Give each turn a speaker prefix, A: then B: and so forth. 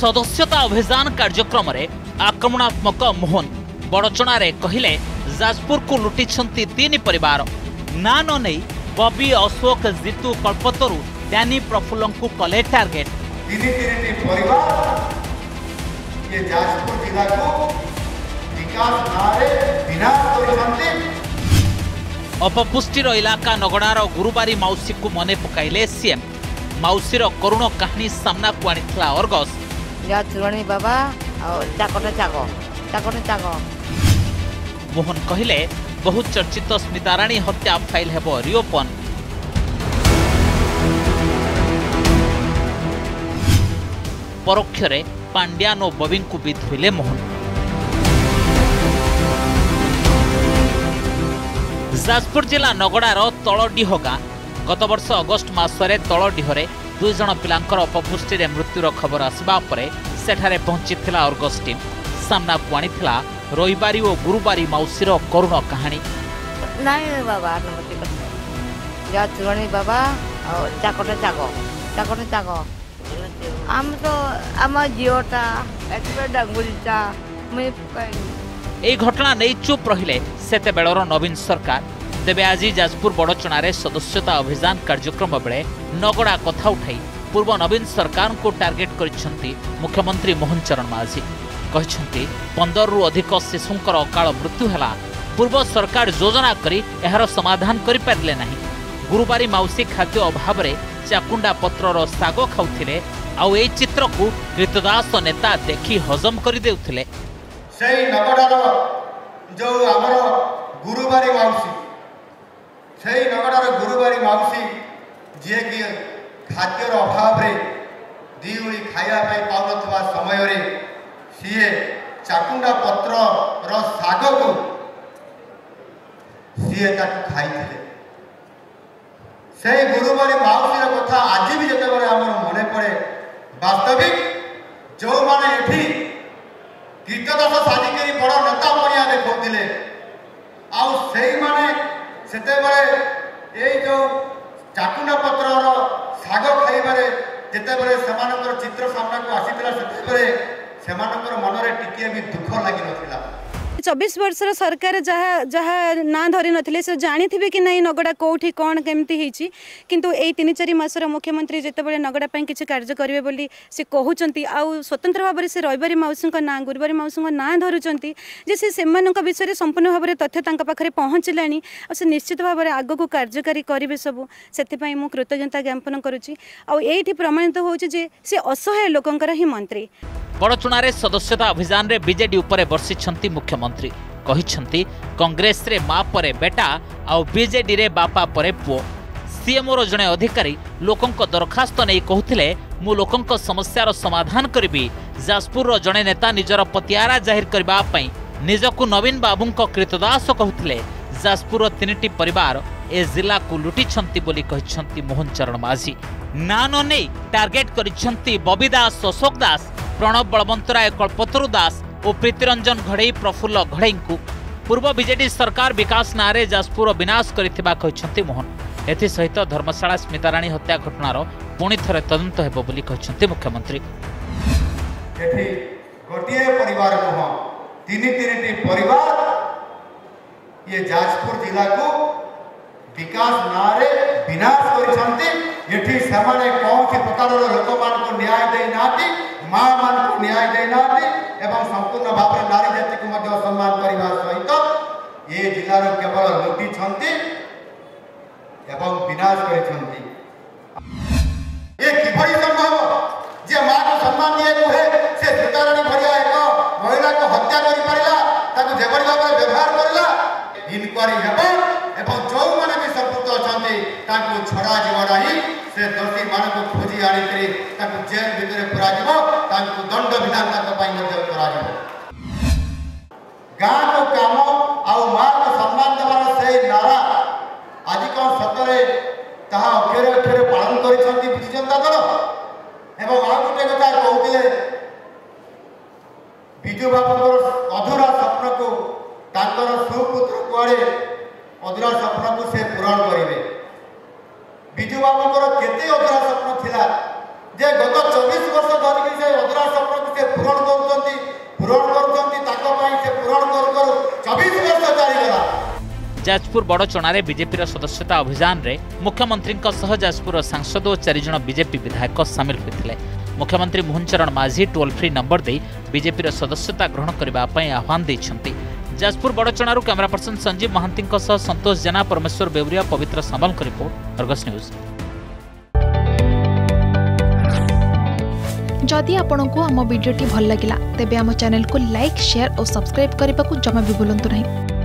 A: ସଦସ୍ୟତା ଅଭିଯାନ କାର୍ଯ୍ୟକ୍ରମରେ ଆକ୍ରମଣାତ୍ମକ ମୋହନ ବଡ଼ଚଣାରେ କହିଲେ ଯାଜପୁରକୁ ଲୁଟିଛନ୍ତି ତିନି ପରିବାର ନା ନ ନେଇ ବବି ଅଶୋକ ଜିତୁ କଳ୍ପତରୁ ଡ୍ୟାନି ପ୍ରଫୁଲ୍ଲଙ୍କୁ କଲେ ଟାର୍ଗେଟ
B: ତିନି ତିନିଟି ପରିବାର ये जाजपुर जिला को विकास नारे विनाश करଛନ୍ତି
A: ଅପପୁଷ୍ଟିର ଇଲାକା ନଗଡ଼ାର ଗୁରୁବାରୀ ମାଉସୀକୁ ମନେ ପକାଇଲେ ସିଏମ୍ ମାଉସୀର କରୁଣ କାହାଣୀ ସାମ୍ନାକୁ ଆଣିଥିଲା ଅର୍ଗସ୍
C: যা ধুৰণী বাবা আকটে যাগ তাকটে
A: যাগ মোহন কহিলে বহু চর্চিত স্মিতারাণী হত্যা ফাইল হব রিওপন পরোক্ষরে পাণ্ডিয়ান ও ববিঙ্কু বিধুইলে মোহন যাজপুর জেলা নগড়ার তলডিহ গাঁ গতবর্ষ অগস্ট মাসরে তলডিহরে ଦୁଇ ଜଣ ପିଲାଙ୍କର ଅପପୁଷ୍ଟିରେ ମୃତ୍ୟୁର ଖବର ଆସିବା ପରେ ସେଠାରେ ପହଞ୍ଚିଥିଲା ଅର୍ଗସ୍ ଟିମ୍ ସାମ୍ନାକୁ ଆଣିଥିଲା ରବିବାରୀ ଓ ଗୁରୁବାରୀ ମାଉସୀର କରୁଣ କାହାଣୀ
C: ନାଇଁ ବାବା ଯା ଚୁରଣୀ ବାବା ଆଉ ଚାକଟେ ଚାକ ଚାକଟେ ଚାକ ଆମେ ତ ଆମ ଝିଅଟା ଏଥିପାଇଁ ଡାଙ୍ଗୁରିଟା ମୁଇଁ
A: এই ঘটনা নেই চুপ রহলে সেতবেলর নবীন সরকার ତେବେ ଆଜି ଯାଜପୁର ବଡ଼ଚଣାରେ ସଦସ୍ୟତା ଅଭିଯାନ କାର୍ଯ୍ୟକ୍ରମ ବେଳେ ନଗଡ଼ା କଥା ଉଠାଇ ପୂର୍ବ ନବୀନ ସରକାରଙ୍କୁ ଟାର୍ଗେଟ୍ କରିଛନ୍ତି ମୁଖ୍ୟମନ୍ତ୍ରୀ ମୋହନ ଚରଣ ମାଝୀ କହିଛନ୍ତି ପନ୍ଦରରୁ ଅଧିକ ଶିଶୁଙ୍କର ଅକାଳ ମୃତ୍ୟୁ ହେଲା ପୂର୍ବ ସରକାର ଯୋଜନା କରି ଏହାର ସମାଧାନ କରିପାରିଲେ ନାହିଁ ଗୁରୁବାରୀ ମାଉସୀ ଖାଦ୍ୟ ଅଭାବରେ ଚାକୁଣ୍ଡା ପତ୍ରର ଶାଗ ଖାଉଥିଲେ ଆଉ ଏହି ଚିତ୍ରକୁ କ୍ରୀତଦାସ ନେତା ଦେଖି ହଜମ କରିଦେଉଥିଲେ
B: ସେଇ ନଗଡ଼ାର ଯେଉଁ ଆମର ଗୁରୁବାରୀ ମାଉସୀ সেই ନଗଡ଼ର ଗୁରୁବାରୀ ମାଉସୀ ଯିଏକି ଖାଦ୍ୟର ଅଭାବରେ ଦୁଇଓଳି ଖାଇବା ପାଇଁ ପାଉନଥିବା ସମୟରେ ସିଏ ଚାକୁଣ୍ଡା ପତ୍ରର ଶାଗକୁ ସିଏ ତାକୁ ଖାଇଥିଲେ সেই গুরুবারে মাউসীর কথা আজি বি যেতবে আমার মনে পড়ে বাস্তবিক যে এটি কীর্তদাস সাজিকি বড় নেতা পড়িয়া দেখলে সেই মানে ସେତେବେଳେ ଏଇ ଯେଉଁ ଚାଟୁଣା ପତ୍ରର ଶାଗ ଖାଇବାରେ ଯେତେବେଳେ ସେମାନଙ୍କର ଚିତ୍ର ସାମ୍ନାକୁ ଆସିଥିଲା ସେତେବେଳେ ସେମାନଙ୍କର ମନରେ ଟିକିଏ ବି ଦୁଃଖ ଲାଗିନଥିଲା
D: চবিশ বর্ষর সরকার যা যা না ধরি নথিলে সে জাঁথিবে কি না নগড়া কোটি কোণ কেমতি হয়েছি কিন্তু এই তিন চারি মাসর মুখ্যমন্ত্রী যেতবে নগড়া কিছু কার্য করবে বলে সে কুমার আউ স্বতন্ত্র ভাবে সে রবিবারী মাউসীঙ্ না গুরুবারী মাউসীঙ্ না ধরুচার যে সে সে বিষয়ে সম্পূর্ণ ভাবে তথ্য তাঁর পাখে পৌঁছলানি ଆଉ ସେ ନିଶ୍ଚିତ ଭାବରେ ଆଗକୁ କାର୍ଯ୍ୟକାରୀ କରିବେ ସବୁ ସେଥିପାଇଁ ମୁଁ କୃତଜ୍ଞତା ଜ୍ଞାପନ କରୁଛି ଆଉ ଏଇଠି ପ୍ରମାଣିତ ହେଉଛି ଯେ ସେ ଅସହାୟ ଲୋକଙ୍କର ହିଁ ମନ୍ତ୍ରୀ
A: ବଡ଼ଚଣାରେ ସଦସ୍ୟତା ଅଭିଯାନରେ ବିଜେଡି ଉପରେ ବର୍ଷିଛନ୍ତି ମୁଖ୍ୟମନ୍ତ୍ରୀ କହିଛନ୍ତି କଂଗ୍ରେସରେ ମା ପରେ ବେଟା ଆଉ ବିଜେଡିରେ ବାପା ପରେ ପୁଅ ସିଏମ୍ଓର ଜଣେ ଅଧିକାରୀ ଲୋକଙ୍କ ଦରଖାସ୍ତ ନେଇ କହୁଥିଲେ ମୁଁ ଲୋକଙ୍କ ସମସ୍ୟାର ସମାଧାନ କରିବି ଯାଜପୁରର ଜଣେ ନେତା ନିଜର ପତିଆରା ଜାହିର କରିବା ପାଇଁ ନିଜକୁ ନବୀନ ବାବୁଙ୍କ କୃତଦାସ କହୁଥିଲେ ଯାଜପୁରର ତିନିଟି ପରିବାର ଏ ଜିଲ୍ଲାକୁ ଲୁଟିଛନ୍ତି ବୋଲି କହିଛନ୍ତି ମୋହନ ଚରଣ ମାଝୀ ନା ନ ନେଇ ଟାର୍ଗେଟ୍ କରିଛନ୍ତି ବବି ଦାସ ଅଶୋକ ଦାସ प्रणव बलवंतराय कल्पतरु दास और प्रीतिरंजन घड़ई प्रफुल्ल घड़ई पूर्व विजेडी सरकार विकास ना जाजपुर विनाश कर मोहन एथस धर्मशाला
B: स्मिताराणी हत्या घटनार पुणि थे तदंत हो मुख्यमंत्री ये जाजपुर जिला को विकास नारे विनाश करके लोक मान को न्याय देना ମା ମାନଙ୍କୁ ନ୍ୟାୟ ଦେଇନାହାନ୍ତି ଏବଂ ସମ୍ପୂର୍ଣ୍ଣ ଭାବରେ ନାରୀ ଜାତିକୁ ମଧ୍ୟ ସମ୍ମାନ କରିବା ସହିତ ଏ ଜିଲ୍ଲାରୁ କେବଳ ଲୁଟିଛନ୍ତି ଏବଂ ବିନାଶ କରିଛନ୍ତି ମାନଙ୍କୁ ଛଡ଼ା ଯିବ ନାହିଁ ସେ ଦୋଷୀ ମାନଙ୍କୁ ଖୋଜି ଆଣିକରି ତାକୁ ଜେଲ ଭିତରେ କରାଯିବ ତାଙ୍କୁ ଦଣ୍ଡ ବିଧାନ ତାଙ୍କ ପାଇଁ ମଧ୍ୟ କରାଯିବ ଗାଁର କାମ ଆଉ ମାଆଙ୍କ ସମ୍ମାନ ଦେବାର ସେଇ ନାରା ଆଜି କଣ ସତରେ ତାହା ଅକ୍ଷରେ ଅକ୍ଷରେ ପାଳନ କରିଛନ୍ତି ବିଜୁ ଜନତା ଦଳ ଏବଂ ଆଉ ଗୋଟେ କଥା କହୁଥିଲେ ବିଜୁ ବାବୁଙ୍କର
A: ଯାଜପୁର ବଡ଼ଚଣାରେ ବିଜେପିର ସଦସ୍ୟତା ଅଭିଯାନରେ ମୁଖ୍ୟମନ୍ତ୍ରୀଙ୍କ ସହ ଯାଜପୁରର ସାଂସଦ ଓ ଚାରିଜଣ ବିଜେପି ବିଧାୟକ ସାମିଲ ହୋଇଥିଲେ ମୁଖ୍ୟମନ୍ତ୍ରୀ Mohan Charan Majhi toll free number ଦେଇ ବିଜେପିର ସଦସ୍ୟତା ଗ୍ରହଣ କରିବା ପାଇଁ ଆହ୍ୱାନ ଦେଇଛନ୍ତି ଯାଜପୁର ବଡ଼ଚଣାରୁ କ୍ୟାମେରା ପର୍ସନ ସଞ୍ଜୀବ ମହାନ୍ତିଙ୍କ ସହ ସନ୍ତୋଷ ଜେନା ପରମେଶ୍ୱର ବେଉରିଆ ପବିତ୍ର ସାମଲଙ୍କ ରିପୋର୍ଟ ଅର୍ଗସ୍ ନ୍ୟୁଜ୍
E: जदि आपण को आम भिडी भल लगा तेब आम चेल्क लाइक सेयार और सब्सक्राइब करने को जमा भी बुलां नहीं